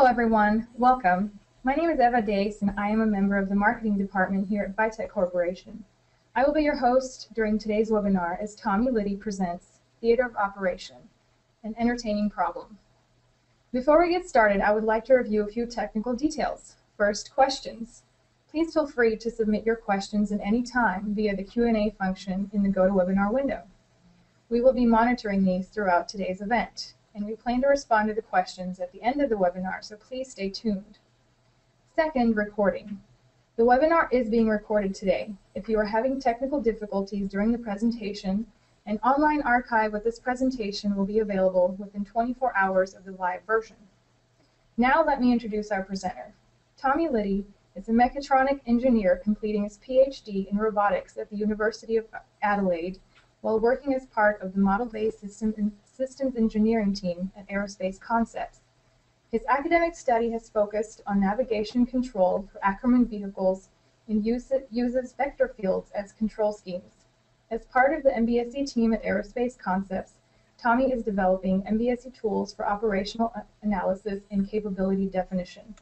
Hello everyone, welcome. My name is Eva Dace and I am a member of the marketing department here at Vitech Corporation. I will be your host during today's webinar as Tommie Liddy presents Theater of Operation, an entertaining problem. Before we get started, I would like to review a few technical details. First, questions. Please feel free to submit your questions at any time via the Q&A function in the GoToWebinar window. We will be monitoring these throughout today's event, and we plan to respond to the questions at the end of the webinar, so please stay tuned. Second, recording. The webinar is being recorded today. If you are having technical difficulties during the presentation, an online archive of this presentation will be available within 24 hours of the live version. Now let me introduce our presenter. Tommie Liddy is a mechatronic engineer completing his PhD in robotics at the University of Adelaide while working as part of the model-based system systems engineering team at Aerospace Concepts. His academic study has focused on navigation control for Ackermann vehicles and use, uses vector fields as control schemes. As part of the MBSE team at Aerospace Concepts, Tommie is developing MBSE tools for operational analysis and capability definition.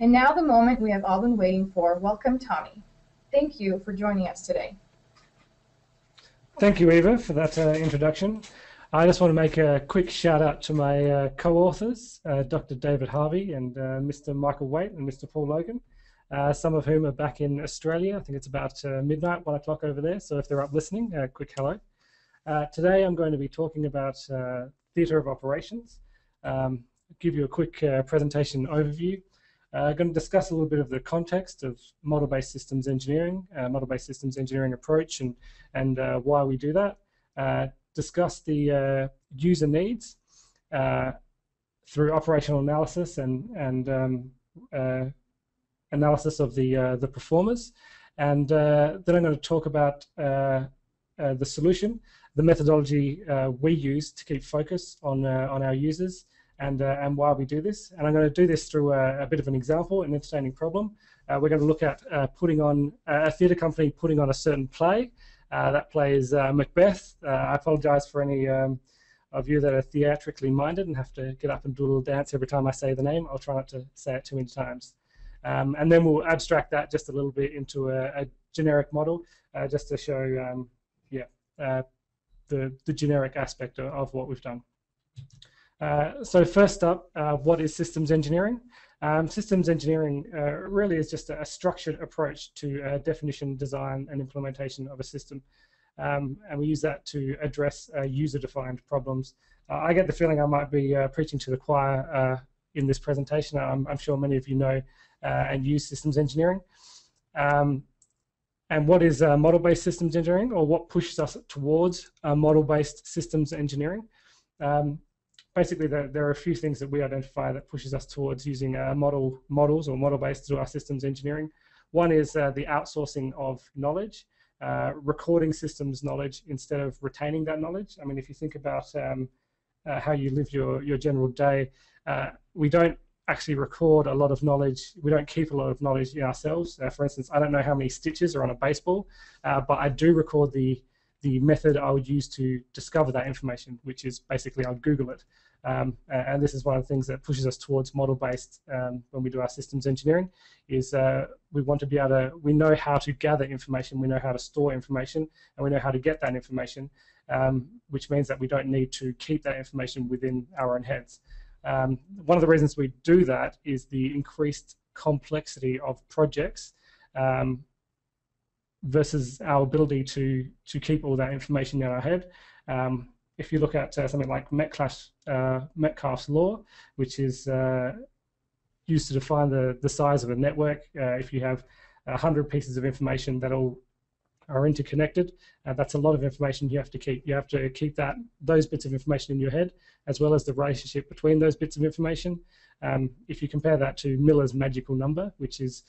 And now the moment we have all been waiting for. Welcome, Tommie. Thank you for joining us today. Thank you, Eva, for that uh, introduction. I just want to make a quick shout out to my uh, co-authors, uh, Dr. David Harvey and uh, Mr. Michael Waite and Mr. Paul Logan, uh, some of whom are back in Australia. I think it's about uh, midnight, one o'clock over there. So if they're up listening, a quick hello. today I'm going to be talking about theatre of operations. Um, give you a quick presentation overview I'm uh, going to discuss a little bit of the context of model-based systems engineering, uh, model-based systems engineering approach, and and uh, why we do that. Uh, discuss the uh, user needs uh, through operational analysis and and um, analysis of the the performers, and then I'm going to talk about the solution, the methodology we use to keep focus on on our users, and, uh, and why we do this. And I'm going to do this through a, a bit of an example, an entertaining problem. Uh, we're going to look at uh, putting on a theatre company putting on a certain play. Uh, that plays uh, Macbeth. Uh, I apologise for any um, of you that are theatrically minded and have to get up and do a little dance every time I say the name. I'll try not to say it too many times. Um, and then we'll abstract that just a little bit into a, a generic model, just to show, um, yeah, the the generic aspect of, of what we've done. Uh, so first up, uh, what is systems engineering? Um, systems engineering uh, really is just a, structured approach to uh, definition, design, and implementation of a system. Um, and we use that to address uh, user-defined problems. I get the feeling I might be preaching to the choir in this presentation. I'm, I'm, sure many of you know and use systems engineering. Um, and what is model-based systems engineering, or what pushes us towards model-based systems engineering? Um, basically there, there, are a few things that we identify that pushes us towards using uh, model models or model-based do our systems engineering. One is uh, the outsourcing of knowledge, uh, recording systems knowledge instead of retaining that knowledge. I mean, if you think about um, uh, how you live your, your general day, uh, we don't actually record a lot of knowledge. We don't keep a lot of knowledge in ourselves. Uh, for instance, I don't know how many stitches are on a baseball, but I do record the the method I would use to discover that information, which is basically I'd Google it. Um, and this is one of the things that pushes us towards model-based um, when we do our systems engineering, is uh, we want to be able to, we know how to gather information, we know how to store information, and we know how to get that information, um, which means that we don't need to keep that information within our own heads. Um, one of the reasons we do that is the increased complexity of projects um, versus our ability to to keep all that information in our head. Um, if you look at uh, something like uh, Metcalfe's law, which is uh, used to define the, the size of a network, uh, if you have 100 pieces of information that all are interconnected, uh, that's a lot of information you have to keep. You have to keep that those bits of information in your head, as well as the relationship between those bits of information. Um, if you compare that to Miller's magical number, which is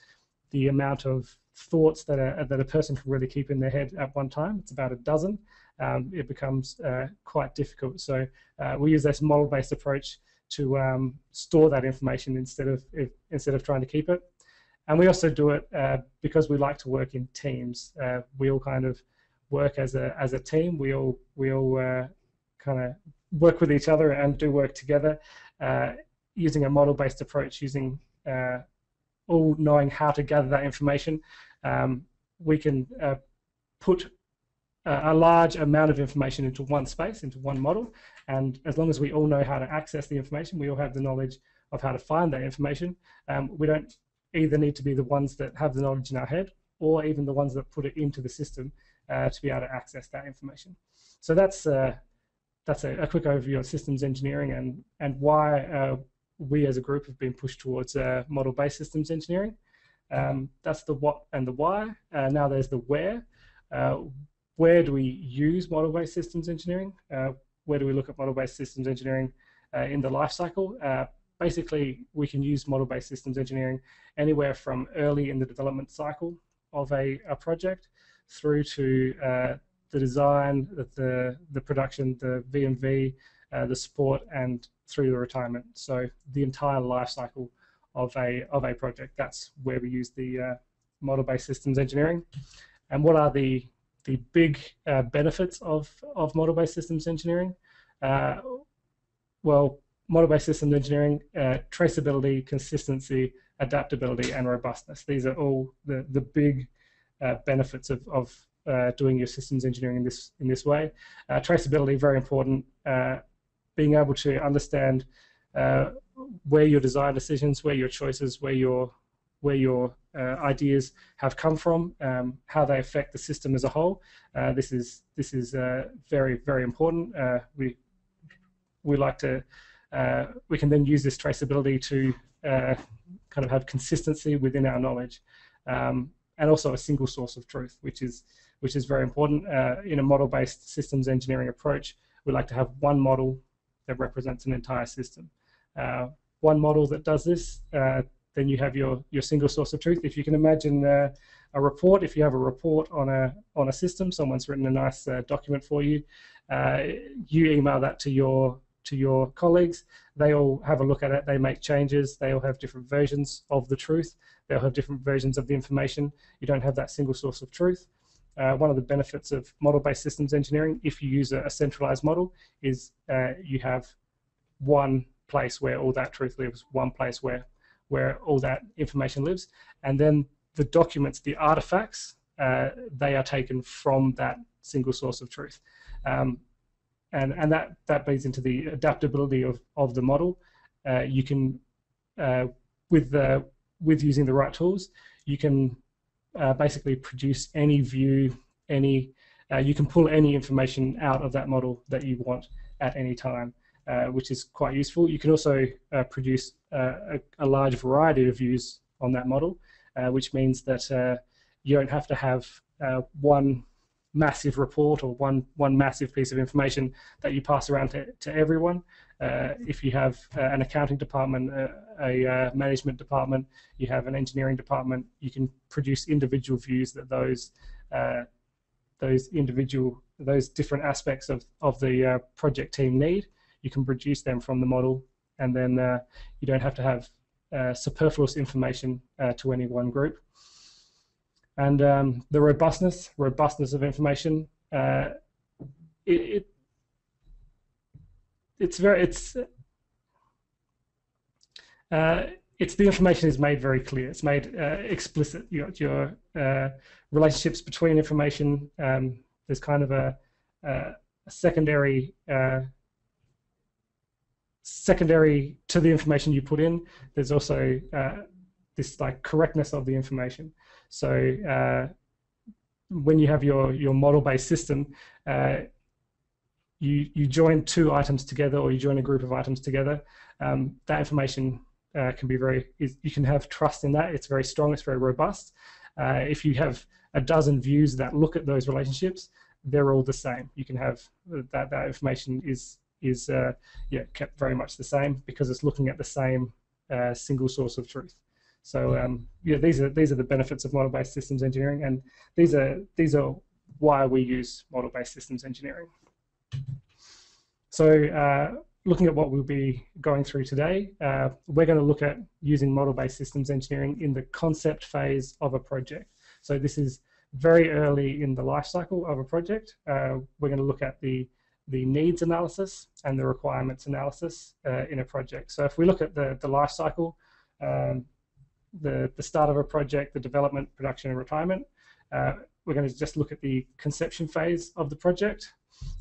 the amount of thoughts that a, that a person can really keep in their head at one time. It's about a dozen. Um, it becomes uh, quite difficult. So uh, we use this model-based approach to um, store that information instead of if, instead of trying to keep it. And we also do it uh, because we like to work in teams. Uh, we all kind of work as a as a team. We all we all uh, kind of work with each other and do work together. Uh, using a model-based approach, using all knowing how to gather that information, um, we can uh, put a, large amount of information into one space, into one model, and as long as we all know how to access the information, we all have the knowledge of how to find that information. Um, we don't either need to be the ones that have the knowledge in our head or even the ones that put it into the system uh, to be able to access that information. So that's uh, that's a, a, quick overview of systems engineering and and why uh, we as a group have been pushed towards uh, model-based systems engineering. Um, that's the what and the why. Uh, now there's the where. Uh, where do we use model-based systems engineering? where do we look at model-based systems engineering in the life cycle? basically, we can use model-based systems engineering anywhere from early in the development cycle of a, a project through to uh, the design, the, the production, the V&V, uh, the support, and through the retirement. So the entire life cycle of a, of a project. That's where we use the uh, model-based systems engineering. And what are the, the big uh, benefits of, of model-based systems engineering? Uh, well, model-based systems engineering, uh, traceability, consistency, adaptability, and robustness. These are all the, the big uh, benefits of, of uh, doing your systems engineering in this in this way. Traceability, very important. Uh, being able to understand uh, where your design decisions, where your choices, where your where your ideas have come from, um, how they affect the system as a whole. this is this is very very important. we we like to uh, we can then use this traceability to uh, kind of have consistency within our knowledge, um, and also a single source of truth, which is which is very important uh, in a model-based systems engineering approach. We like to have one model that represents an entire system. Uh, one model that does this, uh, then you have your your single source of truth. If you can imagine uh, a report, if you have a report on a on a system, someone's written a nice document for you. you email that to your to your colleagues. They all have a look at it, they make changes, they all have different versions of the truth, they'll have different versions of the information. You don't have that single source of truth. Uh, one of the benefits of model-based systems engineering, if you use a, a centralized model, is uh, you have one place where all that truth lives, one place where where all that information lives, and then the documents, the artifacts, uh, they are taken from that single source of truth. Um, and and that that leads into the adaptability of of the model. Uh, you can uh, with the with using the right tools, you can uh, basically produce any view, any uh, you can pull any information out of that model that you want at any time, uh, which is quite useful. You can also uh, produce a, a, large variety of views on that model, which means that you don't have to have one massive report or one one massive piece of information that you pass around to, to everyone. Uh, if you have uh, an accounting department, uh, a uh, management department, you have an engineering department, you can produce individual views that those uh, those individual those different aspects of of the project team need. You can produce them from the model, and then you don't have to have superfluous information to any one group and um, the robustness, robustness of information. It, it, it's very it's uh, it's the information is made very clear. It's made uh, explicit. You got your uh, relationships between information. Um, there's kind of a, a secondary uh, secondary to the information you put in. There's also uh, this like correctness of the information. So uh, when you have your, your model-based system, uh, you, you join two items together or you join a group of items together, um, that information uh, can be very, you can have trust in that. It's very strong, it's very robust. Uh, if you have a dozen views that look at those relationships, they're all the same. You can have that, that information is, is uh, yeah, kept very much the same because it's looking at the same uh, single source of truth. So um, yeah, these are these are the benefits of model-based systems engineering, and these are these are why we use model-based systems engineering. So uh, looking at what we'll be going through today, uh, we're going to look at using model-based systems engineering in the concept phase of a project. So this is very early in the life cycle of a project. Uh, we're going to look at the the needs analysis and the requirements analysis uh, in a project. So if we look at the, the life cycle, um, the, the start of a project, the development, production, and retirement, uh, we're going to just look at the conception phase of the project.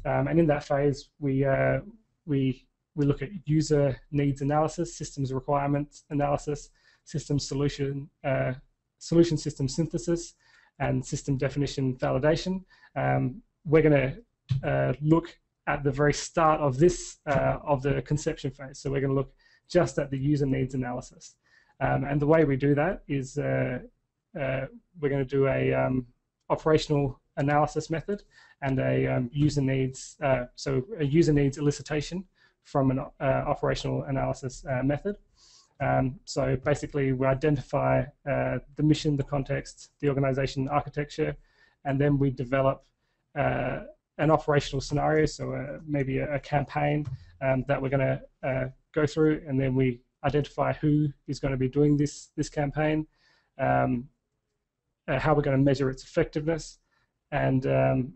Um, and in that phase, we, uh, we, we look at user needs analysis, systems requirements analysis, system solution, uh, solution system synthesis, and system definition validation. Um, we're going to uh, look at the very start of this, uh, of the conception phase. So we're going to look just at the user needs analysis. Um, and the way we do that is uh, uh, we're going to do a um, operational analysis method and a um, user needs, uh, so a user needs elicitation from an uh, operational analysis uh, method. Um, so basically we identify uh, the mission, the context, the organization architecture, and then we develop an operational scenario, so maybe a, a campaign um, that we're going to go through, and then we identify who is going to be doing this this campaign, um, uh, how we're going to measure its effectiveness, and um,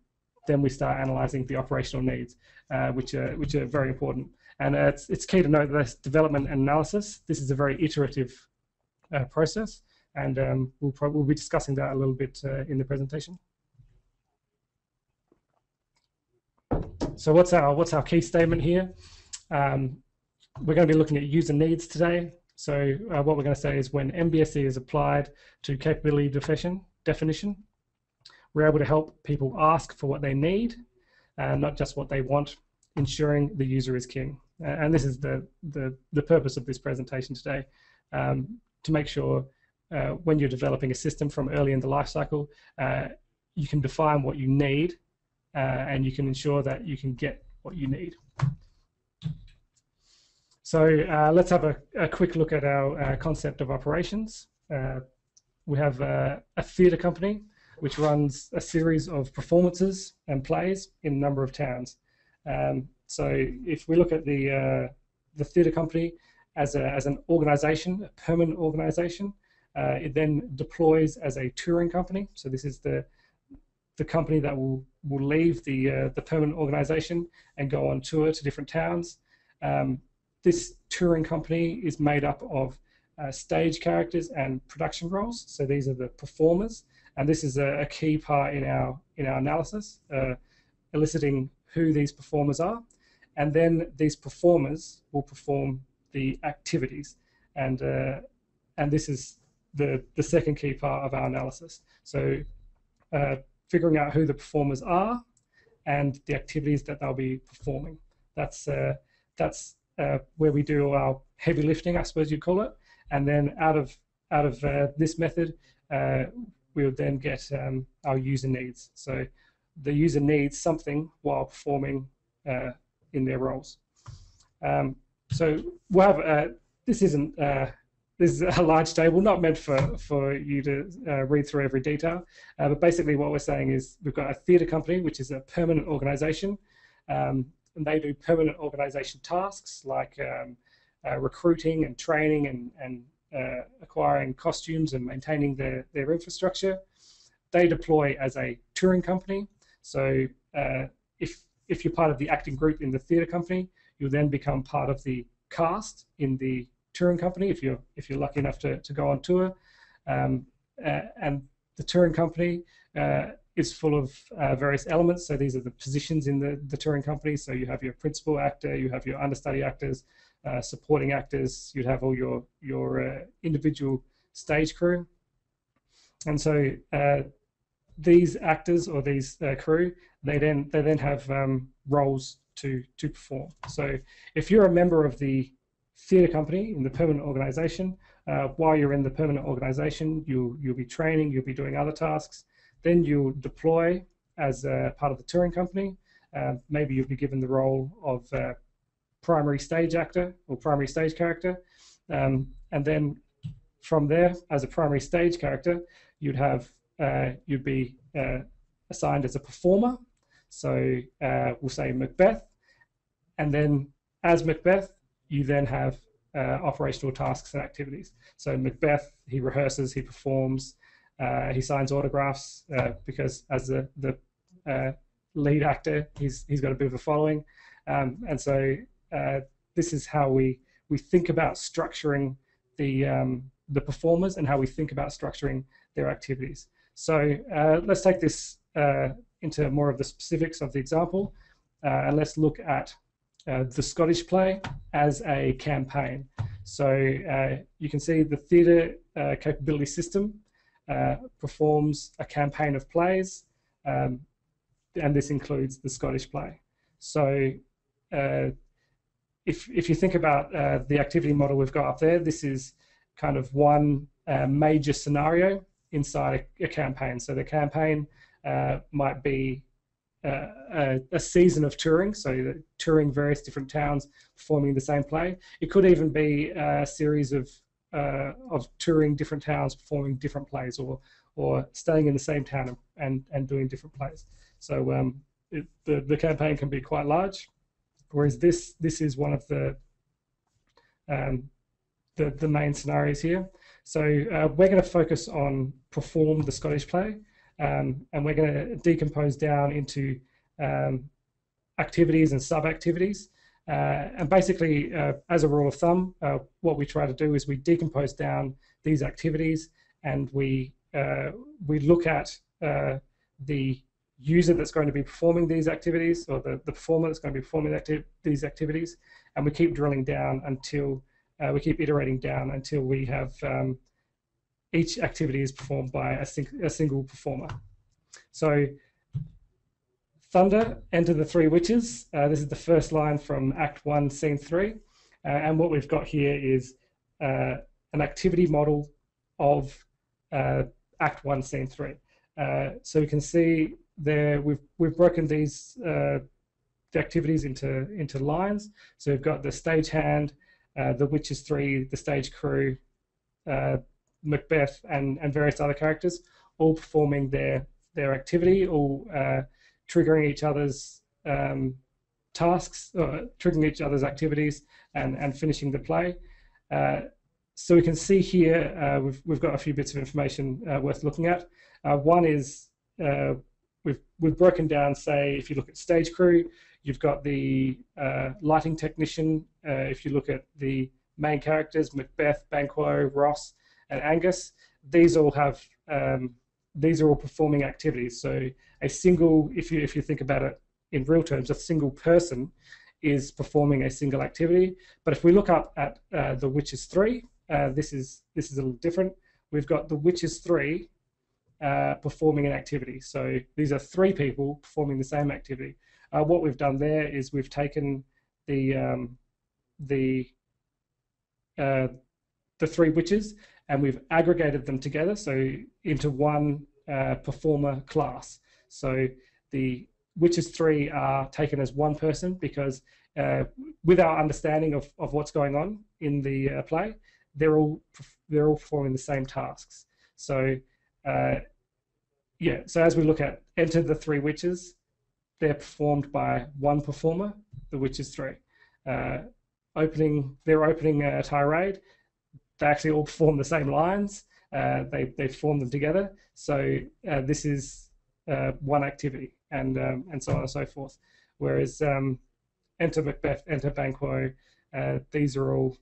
then we start analyzing the operational needs, uh, which are which are very important. And uh, it's it's key to note that this development and analysis. This is a very iterative uh, process, and um, we'll probably we'll be discussing that a little bit uh, in the presentation. So what's our what's our key statement here? Um, we're going to be looking at user needs today. So uh, what we're going to say is when MBSE is applied to capability definition, definition, we're able to help people ask for what they need, uh, not just what they want, ensuring the user is king. Uh, and this is the, the, the, purpose of this presentation today, um, to make sure uh, when you're developing a system from early in the life cycle, uh, you can define what you need uh, and you can ensure that you can get what you need. So uh, let's have a, a, quick look at our uh, concept of operations. Uh, we have uh, a theatre company which runs a series of performances and plays in a number of towns. Um, so if we look at the uh, the theatre company as, a, as an organisation, a permanent organisation, uh, it then deploys as a touring company. So this is the the company that will will leave the the permanent organisation and go on tour to different towns. Um, this touring company is made up of uh, stage characters and production roles. So these are the performers, and this is a, a key part in our in our analysis, uh, eliciting who these performers are, and then these performers will perform the activities, and uh, and this is the the second key part of our analysis. So uh, figuring out who the performers are and the activities that they'll be performing. That's uh, that's uh, where we do our heavy lifting, I suppose you'd call it, and then out of out of uh, this method, uh, we would then get um, our user needs. So the user needs something while performing uh, in their roles. Um, so we'll have uh, this isn't this is a large table, not meant for, for you to uh, read through every detail. Uh, but basically, what we're saying is we've got a theatre company, which is a permanent organisation. Um, and they do permanent organization tasks like um, uh, recruiting and training and, and uh, acquiring costumes and maintaining their, their infrastructure. They deploy as a touring company. So uh, if, if you're part of the acting group in the theatre company, you'll then become part of the cast in the touring company if you're, if you're lucky enough to, to go on tour. Um, uh, and the touring company uh, is full of uh, various elements. So these are the positions in the, the touring company. So you have your principal actor, you have your understudy actors, uh, supporting actors, you'd have all your, your uh, individual stage crew. And so uh, these actors or these uh, crew, they then, they then have um, roles to, to perform. So if you're a member of the theatre company in the permanent organisation, uh, while you're in the permanent organisation, you'll, you'll be training, you'll be doing other tasks, then you deploy as part of the touring company. Uh, maybe you'll be given the role of primary stage actor or primary stage character. Um, and then from there, as a primary stage character, you'd have uh, you'd be uh, assigned as a performer. So we'll say Macbeth, and then as Macbeth, you then have uh, operational tasks and activities. So Macbeth, he rehearses, he performs, uh, he signs autographs uh, because as the, the uh, lead actor. He's he's got a bit of a following, um, and so uh, this is how we we think about structuring the um, the performers and how we think about structuring their activities. So uh, let's take this into more of the specifics of the example, and let's look at the Scottish play as a campaign. So you can see the theatre capability system performs a campaign of plays, um, and this includes the Scottish play. So if, if you think about the activity model we've got up there, this is kind of one uh, major scenario inside a, a, campaign. So the campaign uh, might be uh, a, a, season of touring, so touring various different towns, performing the same play. It could even be a series of uh, of touring different towns, performing different plays, or or staying in the same town and and, doing different plays. So um, it, the the campaign can be quite large, whereas this this is one of the um, the, the main scenarios here. So uh, we're going to focus on perform the Scottish play, um, and we're going to decompose down into um, activities and sub-activities. Uh, and basically, uh, as a rule of thumb, uh, what we try to do is we decompose down these activities and we uh, we look at uh, the user that's going to be performing these activities or the, the performer that's going to be performing acti these activities, and we keep drilling down until uh, we keep iterating down until we have um, each activity is performed by a, sing a, single performer. So Thunder, enter the three witches. Uh, this is the first line from Act 1, Scene 3. Uh, and what we've got here is uh, an activity model of uh, Act 1, Scene 3. Uh, so we can see there we've, we've broken these the activities into, into lines. So we've got the stagehand, uh, the Witches 3, the stage crew, uh, Macbeth, and, and various other characters, all performing their, their activity, all uh, triggering each other's um, tasks, uh, triggering each other's activities, and, and finishing the play. Uh, so we can see here, we've, we've got a few bits of information worth looking at. one is we've, we've broken down, say, if you look at stage crew, You've got the uh, lighting technician. Uh, if you look at the main characters, Macbeth, Banquo, Ross, and Angus, these all have um, these are all performing activities. So a single, if you if you think about it in real terms, a single person is performing a single activity. But if we look up at uh, the Witches Three, uh, this is this is a little different. We've got the Witches Three uh, performing an activity. So these are three people performing the same activity. Uh, what we've done there is we've taken the um, the uh, the three witches and we've aggregated them together so into one uh, performer class. So the witches three are taken as one person because uh, with our understanding of, of what's going on in the uh, play, they're all they're all performing the same tasks. So uh, yeah, so as we look at enter the three witches, they're performed by one performer, the Witches Three. Uh, opening, they're opening tirade. They actually all perform the same lines. Uh, they they form them together. So uh, this is uh, one activity, and um, and so on and so forth. Whereas um, Enter Macbeth, Enter Banquo, uh, these are all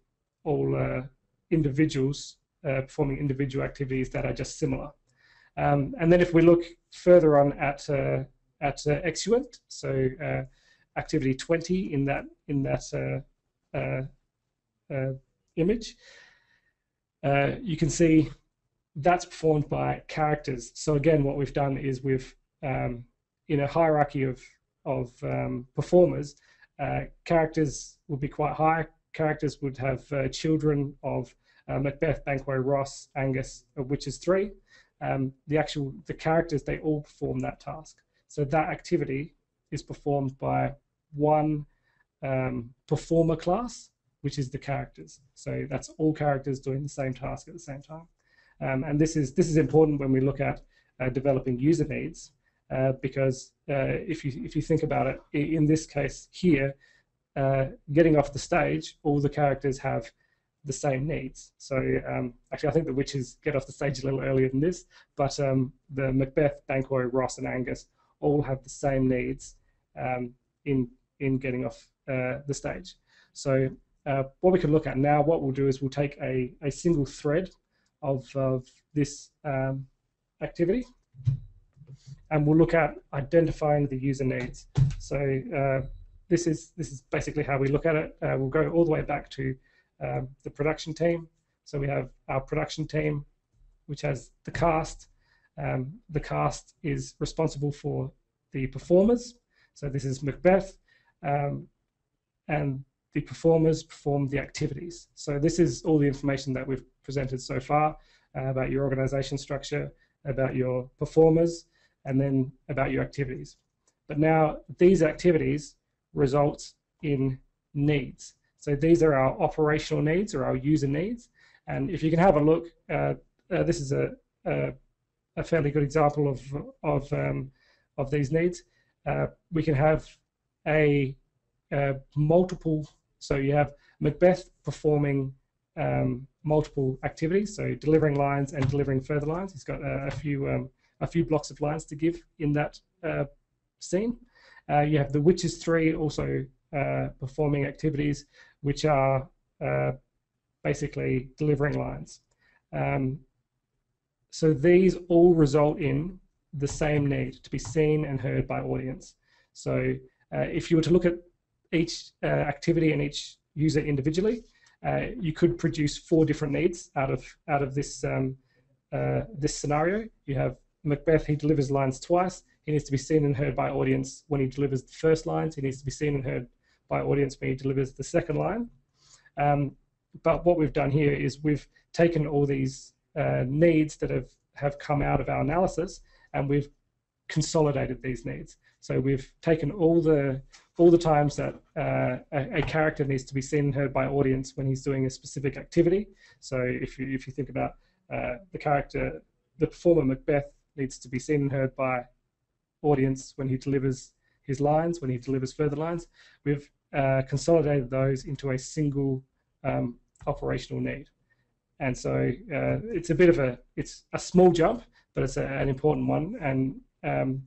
all uh, individuals performing individual activities that are just similar. Um, and then if we look further on at at uh, Exeunt, so uh, activity 20 in that in that uh, uh, uh image. Uh, you can see that's performed by characters. So again, what we've done is we've um, in a hierarchy of of um, performers, characters would be quite high. Characters would have children of Macbeth, Banquo, Ross, Angus, which is three. Um, the actual the characters they all perform that task. So that activity is performed by one um, performer class, which is the characters. So that's all characters doing the same task at the same time. Um, and this is this is important when we look at uh, developing user needs, uh, because uh, if you if you think about it, in this case here, uh, getting off the stage, all the characters have the same needs. So um, actually, I think the witches get off the stage a little earlier than this, but um, the Macbeth, Banquo, Ross, and Angus all have the same needs um, in in getting off uh, the stage. So uh, what we can look at now, what we'll do is we'll take a, a single thread of, of this um, activity and we'll look at identifying the user needs. So uh, this is this is basically how we look at it. Uh, we'll go all the way back to um, the production team. So we have our production team, which has the cast. Um, the cast is responsible for the performers. So this is Macbeth, um, and the performers perform the activities. So this is all the information that we've presented so far uh, about your organization structure, about your performers, and then about your activities. But now these activities result in needs. So these are our operational needs or our user needs. And if you can have a look, uh, uh, this is a, a, a, fairly good example of, of, um, of these needs. Uh, we can have a, a, multiple, so you have Macbeth performing um, multiple activities, so delivering lines and delivering further lines. He's got a, a few um, a few blocks of lines to give in that uh, scene. Uh, you have the Witches 3 also uh, performing activities which are uh, basically delivering lines. Um, so these all result in the same need to be seen and heard by audience. So uh, if you were to look at each uh, activity and each user individually, you could produce four different needs out of out of this um, this scenario. You have Macbeth, he delivers lines twice. He needs to be seen and heard by audience when he delivers the first lines. He needs to be seen and heard by audience when he delivers the second line. Um, but what we've done here is we've taken all these uh, needs that have, have come out of our analysis and we've consolidated these needs. So we've taken all the all the times that uh, a, a, character needs to be seen and heard by audience when he's doing a specific activity. So if you if you think about uh, the character, the performer Macbeth needs to be seen and heard by audience when he delivers his lines, when he delivers further lines. We've uh, consolidated those into a single um, operational need. And so uh, it's a bit of a, it's a small jump, but it's a, an important one. And um,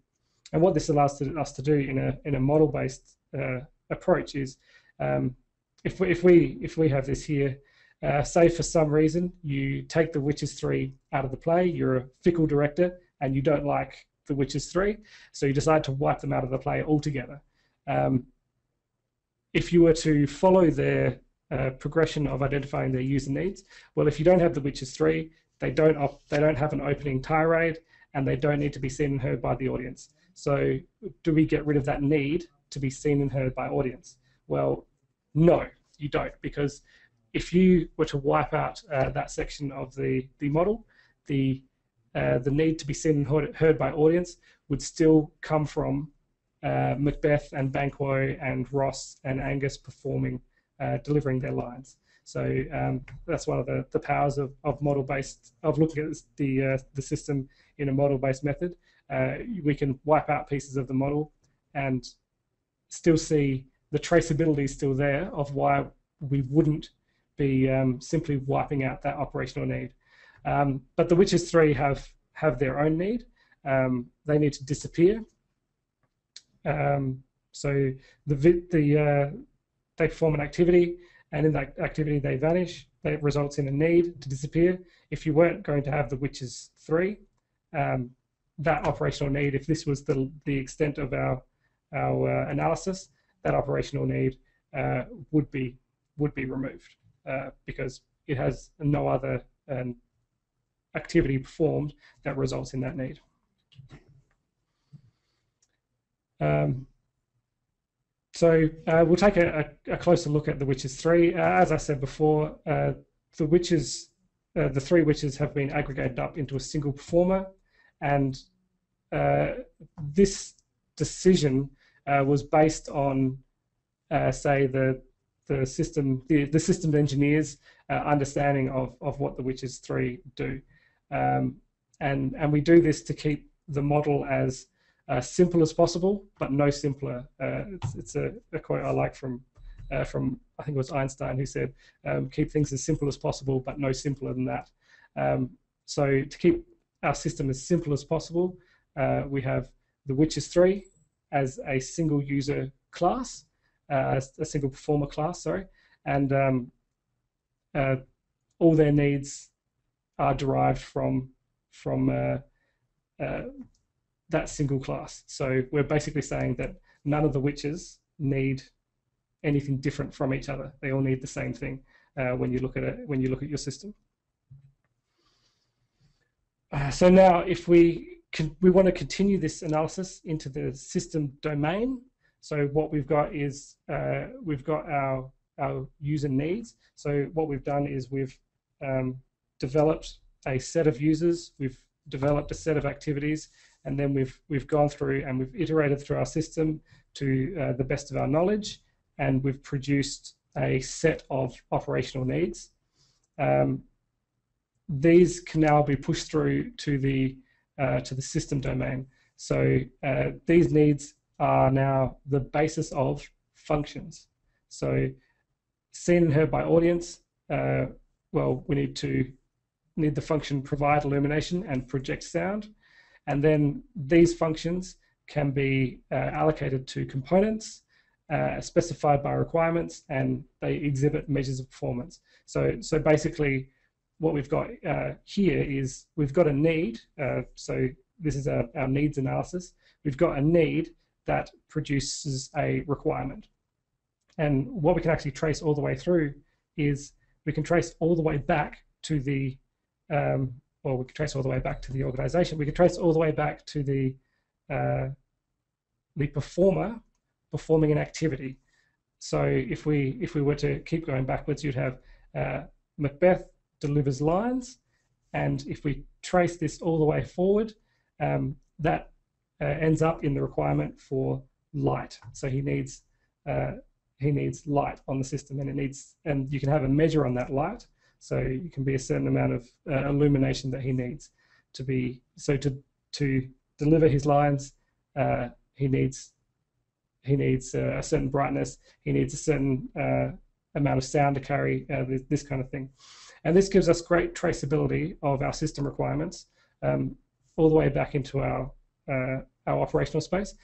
and what this allows to, us to do in a in a model-based uh, approach is, um, if we if we if we have this here, uh, say for some reason you take the Witches three out of the play, you're a fickle director, and you don't like The Witches 3, so you decide to wipe them out of the play altogether. Um, if you were to follow their uh, progression of identifying their user needs, well, if you don't have The Witches 3, they don't op- they don't have an opening tirade, and they don't need to be seen and heard by the audience. So, do we get rid of that need to be seen and heard by audience? Well, no, you don't, because if you were to wipe out uh, that section of the, the model, the uh, the need to be seen and heard by audience would still come from uh, Macbeth and Banquo and Ross and Angus performing, uh, delivering their lines. So um, that's one of the, the powers of, of model-based, of looking at the, uh, the system in a model-based method. Uh, we can wipe out pieces of the model and still see the traceability still there of why we wouldn't be um, simply wiping out that operational need. Um, but the Witches 3 have, have their own need. Um, they need to disappear. Um, so the, the, uh, they perform an activity, and in that activity they vanish. That results in a need to disappear. If you weren't going to have the Witches 3, um, that operational need, if this was the, the extent of our, our uh, analysis, that operational need uh, would be would be removed uh, because it has no other um, activity performed that results in that need. Um, so uh, we'll take a, a, closer look at the Witches 3. Uh, as I said before, uh, the Witches, the three Witches have been aggregated up into a single performer, and this decision uh, was based on, say, the the system, the, the system engineers' understanding of, of what the Witches 3 do. Um, and, and we do this to keep the model as uh, simple as possible, but no simpler. Uh, it's, it's a, a, quote I like from, uh, from, I think it was Einstein who said, um, keep things as simple as possible, but no simpler than that. Um, so to keep our system as simple as possible, uh, we have the Witches 3 as a single user class, uh, a single performer class, sorry, and um, uh, all their needs are derived from from uh, uh, that single class. So we're basically saying that none of the witches need anything different from each other. They all need the same thing uh, when you look at it when you look at your system. Uh, so now, if we can, we want to continue this analysis into the system domain. So what we've got is uh, we've got our our user needs. So what we've done is we've um, developed a set of users. We've developed a set of activities, and then we've we've gone through and we've iterated through our system to uh, the best of our knowledge, and we've produced a set of operational needs. Um, these can now be pushed through to the uh, to the system domain. So uh, these needs are now the basis of functions. So seen and heard by audience, uh, well, we need to need the function provide illumination and project sound. And then these functions can be uh, allocated to components uh, specified by requirements and they exhibit measures of performance. So, so basically what we've got uh, here is we've got a need. Uh, so this is our, our needs analysis. We've got a need that produces a requirement. And what we can actually trace all the way through is we can trace all the way back to the, um, well, we can trace all the way back to the organization. We can trace all the way back to the, uh, the performer performing an activity. So if we if we were to keep going backwards, you'd have uh, Macbeth delivers lines, and if we trace this all the way forward, um, that uh, ends up in the requirement for light. So he needs uh, he needs light on the system, and it needs and you can have a measure on that light. So it can be a certain amount of uh, illumination that he needs to be so to to deliver his lines. Uh, he needs he needs uh, a certain brightness. He needs a certain uh, amount of sound to carry this, this kind of thing. And this gives us great traceability of our system requirements um, all the way back into our, uh, our operational space.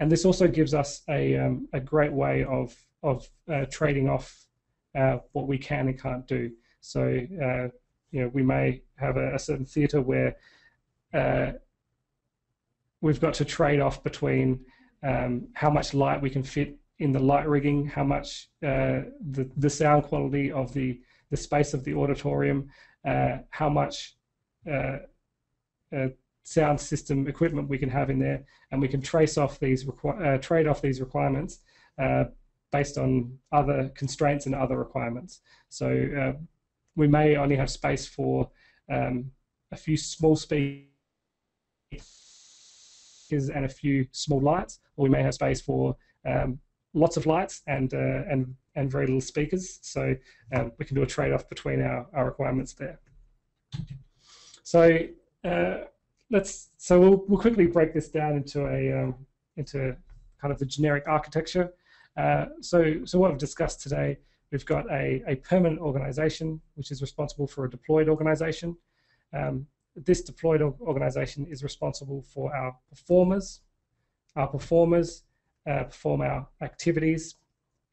And this also gives us a, um, a great way of, of uh, trading off uh, what we can and can't do. So, uh, you know, we may have a, a certain theatre where uh, we've got to trade off between um, how much light we can fit in the light rigging, how much uh, the, the sound quality of the the space of the auditorium, uh, how much uh, uh, sound system equipment we can have in there, and we can trace off these uh, trade off these requirements uh, based on other constraints and other requirements. So we may only have space for um, a few small speakers and a few small lights, or we may have space for um, lots of lights and and and very little speakers. So um, we can do a trade-off between our, our requirements there. So uh, let's so we'll, we'll quickly break this down into a um, into kind of the generic architecture. Uh, so so what we've discussed today, we've got a, a permanent organization which is responsible for a deployed organization. Um, this deployed organization is responsible for our performers. Our performers uh, perform our activities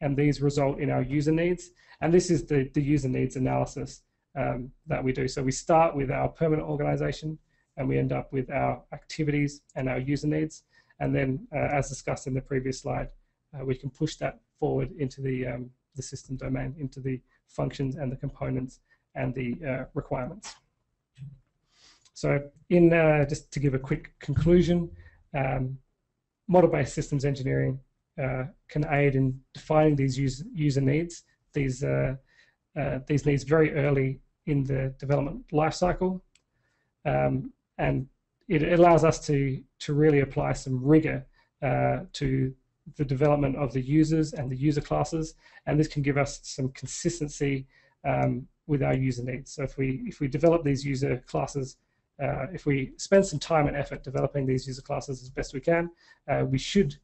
and these result in our user needs. And this is the, the user needs analysis um, that we do. So we start with our permanent organization and we end up with our activities and our user needs. And then, uh, as discussed in the previous slide, uh, we can push that forward into the, um, the system domain, into the functions and the components and the uh, requirements. So in uh, just to give a quick conclusion, um, model-based systems engineering uh, can aid in defining these user, user needs, these, uh, uh, these needs very early in the development lifecycle. Um, and it allows us to, to really apply some rigor uh, to the development of the users and the user classes. And this can give us some consistency um, with our user needs. So if we, if we develop these user classes uh, if we spend some time and effort developing these user classes as best we can, uh, we should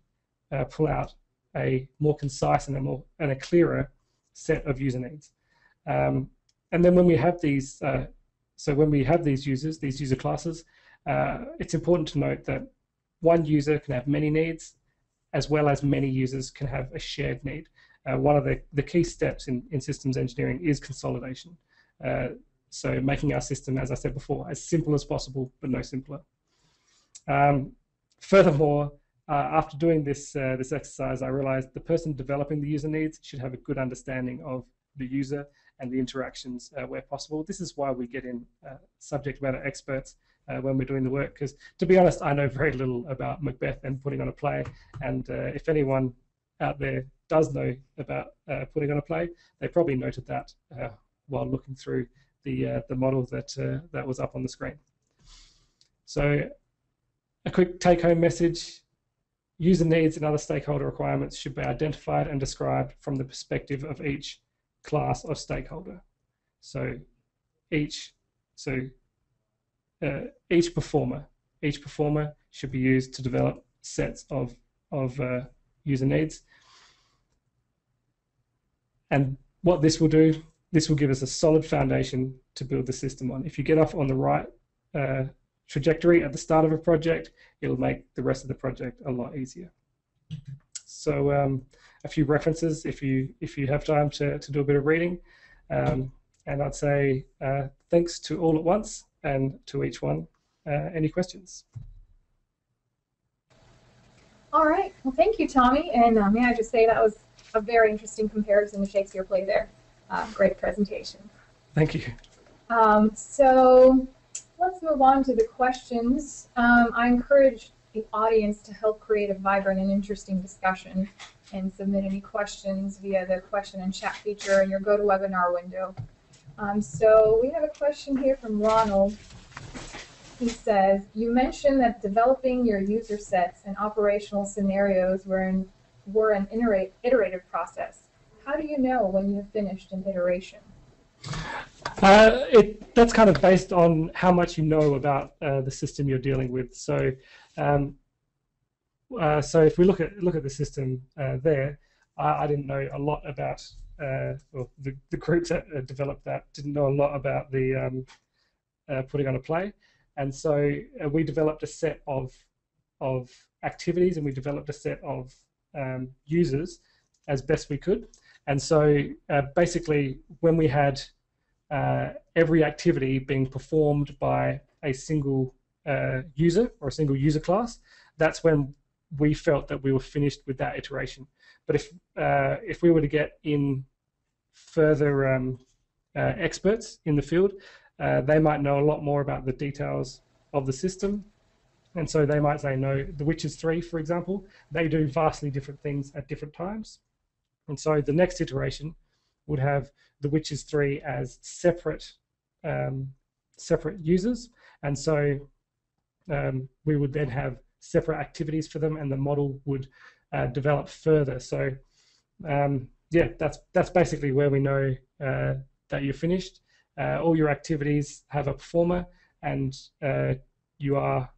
uh, pull out a more concise and a more and a clearer set of user needs. Um, and then when we have these, uh, so when we have these users, these user classes, uh, it's important to note that one user can have many needs, as well as many users can have a shared need. Uh, one of the, the key steps in, in systems engineering is consolidation. Uh, so making our system, as I said before, as simple as possible, but no simpler. Um, furthermore, uh, after doing this, uh, this exercise, I realized the person developing the user needs should have a good understanding of the user and the interactions uh, where possible. This is why we get in uh, subject matter experts uh, when we're doing the work, because to be honest, I know very little about Macbeth and putting on a play, and uh, if anyone out there does know about putting on a play, they probably noted that while looking through the, the model that, that was up on the screen. So a quick take-home message, User needs and other stakeholder requirements should be identified and described from the perspective of each class of stakeholder. So each so uh, each performer each performer should be used to develop sets of of uh, user needs. And what this will do, this will give us a solid foundation to build the system on. If you get off on the right uh, trajectory at the start of a project, it'll make the rest of the project a lot easier. So um, a few references if you if you have time to, to do a bit of reading. Um, and I'd say uh, thanks to all at once and to each one. Uh, any questions? All right. Well, thank you, Tommie. And uh, may I just say that was a very interesting comparison to Shakespeare play there. Uh, great presentation. Thank you. Um, so let's move on to the questions. Um, I encourage the audience to help create a vibrant and interesting discussion and submit any questions via the question and chat feature in your GoToWebinar window. Um, so we have a question here from Ronald. He says, you mentioned that developing your user sets and operational scenarios were, in, were an iterative process. How do you know when you have finished an iteration? Uh, it, that's kind of based on how much you know about uh, the system you're dealing with. So, um, uh, so if we look at look at the system uh, there, I, I, didn't know a lot about, uh, well, the, the groups that developed that didn't know a lot about the um, uh, putting on a play, and so we developed a set of of activities and we developed a set of um, users as best we could. And so basically, when we had uh, every activity being performed by a single uh, user or a single user class, that's when we felt that we were finished with that iteration. But if uh, if we were to get in further um, uh, experts in the field, uh, they might know a lot more about the details of the system. And so they might say, no, the Witches 3, for example, they do vastly different things at different times. And so the next iteration would have the Witches 3 as separate um, separate users, and so um, we would then have separate activities for them, and the model would uh, develop further. So um, yeah, that's that's basically where we know uh, that you're finished. Uh, all your activities have a performer, and uh, you are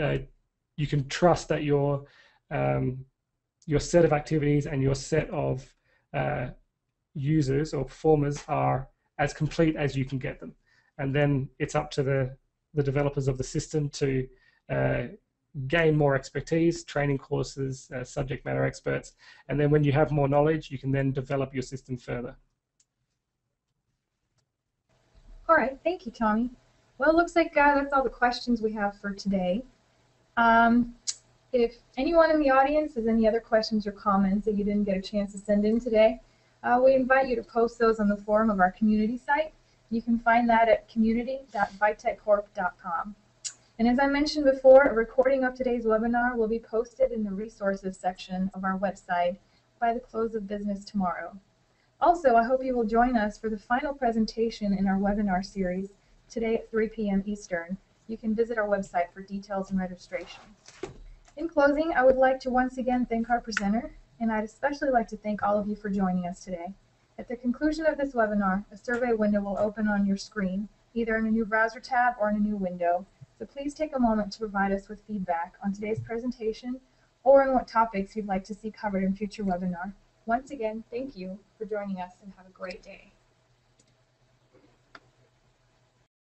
uh, you can trust that your um, your set of activities and your set of uh, users or performers are as complete as you can get them. And then it's up to the, the developers of the system to uh, gain more expertise, training courses, uh, subject matter experts, and then when you have more knowledge, you can then develop your system further. All right, thank you, Tommie. Well, it looks like uh, that's all the questions we have for today. Um, if anyone in the audience has any other questions or comments that you didn't get a chance to send in today, uh, we invite you to post those on the forum of our community site. You can find that at community.vitechcorp.com. And as I mentioned before, a recording of today's webinar will be posted in the resources section of our website by the close of business tomorrow. Also, I hope you will join us for the final presentation in our webinar series today at 3 p.m. Eastern. You can visit our website for details and registration. In closing, I would like to once again thank our presenter, and I'd especially like to thank all of you for joining us today. At the conclusion of this webinar, a survey window will open on your screen, either in a new browser tab or in a new window. So please take a moment to provide us with feedback on today's presentation or on what topics you'd like to see covered in future webinar. Once again, thank you for joining us and have a great day.